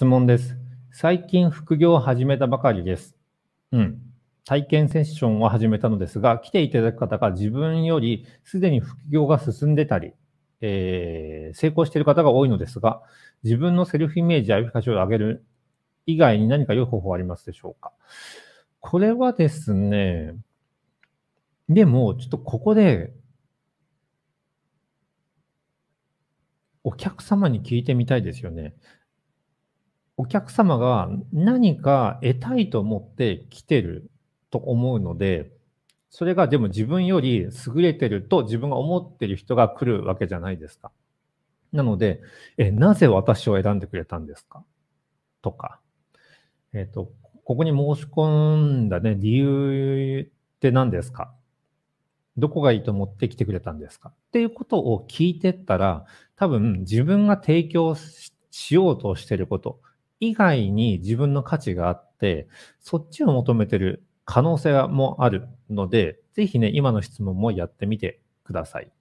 質問です。最近副業を始めたばかりです。うん。体験セッションを始めたのですが、来ていただく方が自分よりすでに副業が進んでたり、えー成功している方が多いのですが、自分のセルフイメージやエフィカシを上げる以外に何か良い方法はありますでしょうか？これはですね、でも、ちょっとここで、お客様に聞いてみたいですよね。お客様が何か得たいと思って来てると思うので、それがでも自分より優れてると自分が思ってる人が来るわけじゃないですか。なので、え、なぜ私を選んでくれたんですか？とか、えっ、と、ここに申し込んだね、理由って何ですか？どこがいいと思って来てくれたんですか？っていうことを聞いてったら、多分自分が提供ししようとしてること以外に自分の価値があって、そっちを求めてる可能性もあるので、ぜひね、今の質問もやってみてください。